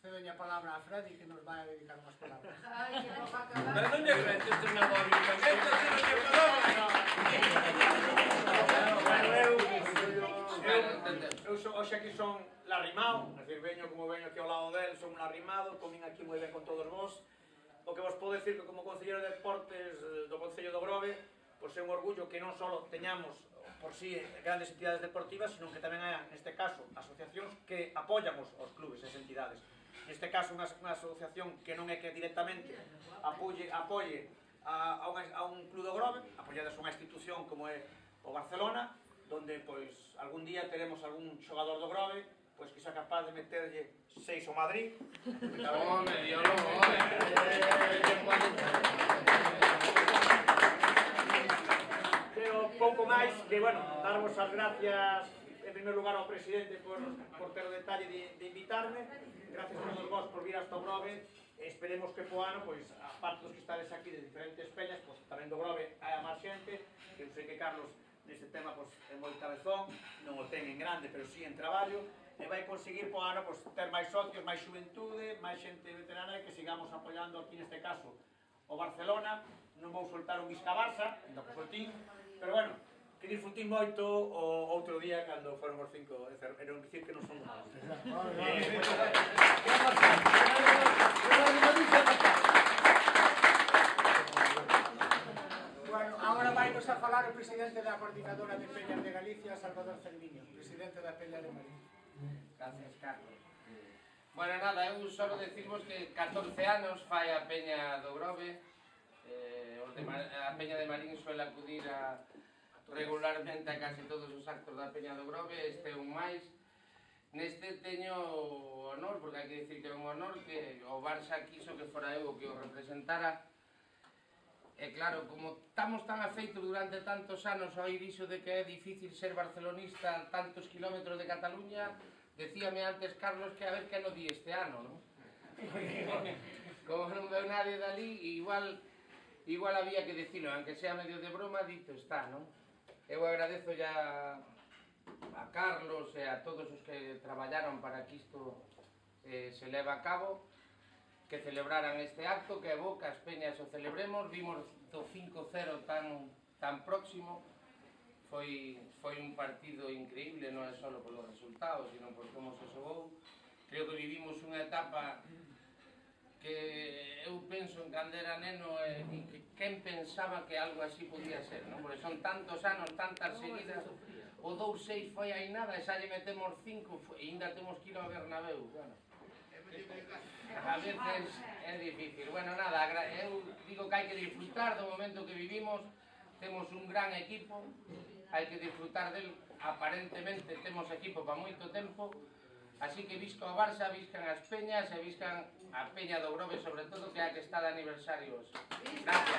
Fue a palabra a Freddy que nos vai a dedicar unhas palabras. Ai, que nos va a acabar. Pero non lle creches este non va a vir tamén, que se non lle palabra. Eu so, hoxe aquí son l'arrimado, é dicir, veño como veño aquí ao lado del, son un larrimado, comín aquí moi ben con todos vos. O que vos podo decir que como Concelleiro de Deportes do Concello do Grove, pois é un orgullo que non só teñamos por si sí, grandes entidades deportivas, sino que tamén hai, neste caso, asociacións que apoyamos os clubes, as entidades neste caso unha, unha asociación que non é que directamente apoie, apoie a, a, un, a un club do Grove, apoiadas unha institución como é o Barcelona, donde pois algún día teremos algún xogador do Grove pois que xa capaz de meterlle seis ao Madrid. Home, diolo, home. Pouco máis que, bueno, darvos as gracias en primer lugar ao presidente por, por ter o detalle de, de invitarme. Gracias a todos vos por vir hasta o Grove. Esperemos que po ano, pois, a parte dos que estades aquí de diferentes peñas, pois, tamén do Grove hai a máis xente, que eu sei que Carlos neste tema pois, é moi cabezón, non o ten en grande, pero si sí en traballo, e vai conseguir po ano pois, ter máis socios, máis xuventude, máis xente veterana e que sigamos apoiando aquí neste caso o Barcelona, non vou soltar un Isca Barça, ainda que soltín, pero bueno, E disfrutín moito o outro día cando foron os cinco, é dicir, non dicir que non son malos. Ah, bueno, agora eh. vai nos a falar o presidente da coordinadora de Peñas de Galicia, Salvador Cerviño, presidente da Peña de Madrid. Gracias, Carlos. Bueno, nada, eu só decirvos que 14 anos fai a Peña do Grove, eh, os de, a Peña de Marín suele acudir a, regularmente a casi todos os actos da Peña do Grove, este é un máis. Neste teño o honor, porque hai que dicir que é un honor, que o Barça quiso que fora eu que o representara. E claro, como estamos tan afeitos durante tantos anos ao ir iso de que é difícil ser barcelonista a tantos kilómetros de Cataluña, decíame antes Carlos que a ver que no di este ano, non? como non veo nadie dali, igual igual había que decirlo, aunque sea medio de broma, dito está, non? Eu agradezo ya a Carlos e a todos os que traballaron para que isto eh, se leva a cabo que celebraran este acto, que boca as peñas o celebremos, vimos do 5-0 tan, tan próximo, foi, foi un partido increíble, non é só polos resultados, sino por como se xogou. Creo que vivimos unha etapa que Caldera Neno eh, e, e que quen pensaba que algo así podía ser, non? Porque son tantos anos, tantas seguidas, o 2-6 foi aí nada e xa lle metemos 5 e ainda temos que ir ao Bernabéu, bueno. A veces é difícil. Bueno, nada, eu digo que hai que disfrutar do momento que vivimos, temos un gran equipo, hai que disfrutar del, aparentemente temos equipo para moito tempo, Así que visco o Barça, viscan as peñas e viscan a Peña do Grove, sobre todo que é a que está de aniversarios. Gracias.